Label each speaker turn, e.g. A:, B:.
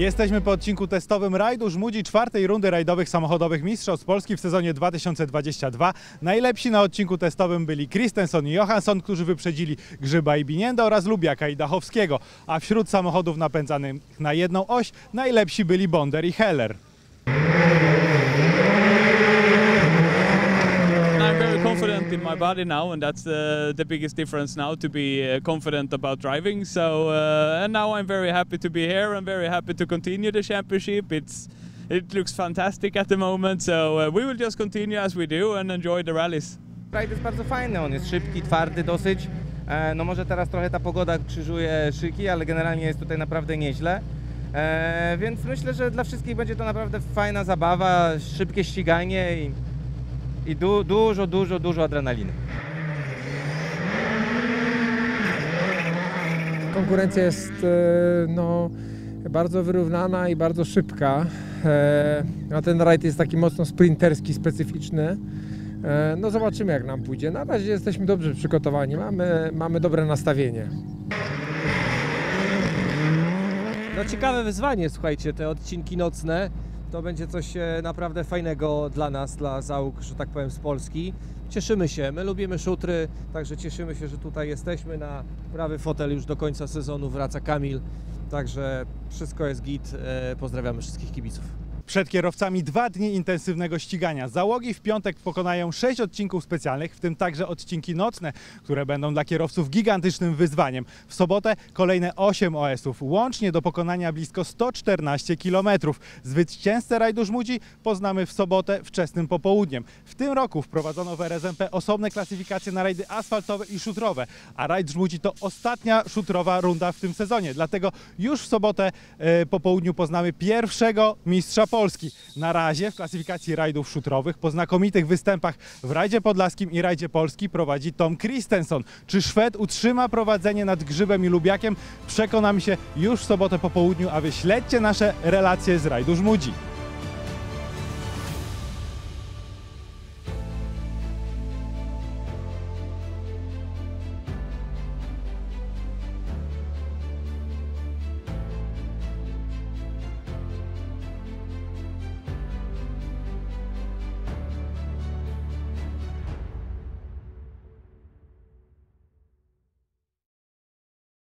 A: Jesteśmy po odcinku testowym rajdu Żmudzi czwartej rundy rajdowych samochodowych Mistrzostw Polski w sezonie 2022. Najlepsi na odcinku testowym byli Christensen i Johansson, którzy wyprzedzili Grzyba i Binienda oraz Lubiaka i Dachowskiego. A wśród samochodów napędzanych na jedną oś najlepsi byli Bonder i Heller.
B: I'm confident in my body now, and that's uh, the biggest difference now to be uh, confident about driving. So, uh, and now I'm very happy to be here. I'm very happy to continue the championship. It's it looks fantastic at the moment, so uh, we will just continue as we do and enjoy the rallies.
C: Rajd jest bardzo fajny, on jest szybki, twardy dosyć. E, No może teraz trochę ta pogoda krzyżuje szyki, ale generalnie jest tutaj naprawdę nieźle. E, Więc myślę, że dla wszystkich będzie to naprawdę fajna zabawa, szybkie ściganie i, i du, dużo, dużo, dużo adrenaliny.
D: Konkurencja jest e, no, bardzo wyrównana i bardzo szybka. E, A ten rajd jest taki mocno sprinterski, specyficzny. E, No zobaczymy jak nam pójdzie. Na razie jesteśmy dobrze przygotowani, mamy, mamy dobre nastawienie.
E: No ciekawe wyzwanie, słuchajcie, te odcinki nocne. To będzie coś e, naprawdę fajnego dla nas, dla załóg, że tak powiem, z Polski. Cieszymy się, my lubimy szutry, także cieszymy się, że tutaj jesteśmy. Na prawy fotel już do końca sezonu wraca Kamil, także wszystko jest git. E, Pozdrawiamy wszystkich kibiców.
A: Przed kierowcami dwa dni intensywnego ścigania. Załogi w piątek pokonają sześć odcinków specjalnych, w tym także odcinki nocne, które będą dla kierowców gigantycznym wyzwaniem. W sobotę kolejne 8 OS-ów, łącznie do pokonania blisko 114 km. Zwycięzcę rajdu Żmudzi poznamy w sobotę wczesnym popołudniem. W tym roku wprowadzono w RSMP osobne klasyfikacje na rajdy asfaltowe i szutrowe, a rajd Żmudzi to ostatnia szutrowa runda w tym sezonie. Dlatego już w sobotę e, po południu poznamy pierwszego mistrza Polski. Na razie w klasyfikacji rajdów szutrowych po znakomitych występach w rajdzie podlaskim i rajdzie Polski prowadzi Tom Christensen. Czy Szwed utrzyma prowadzenie nad Grzybem i Lubiakiem? Przekonamy się już w sobotę po południu, a wy śledźcie nasze relacje z rajdu Żmudzi.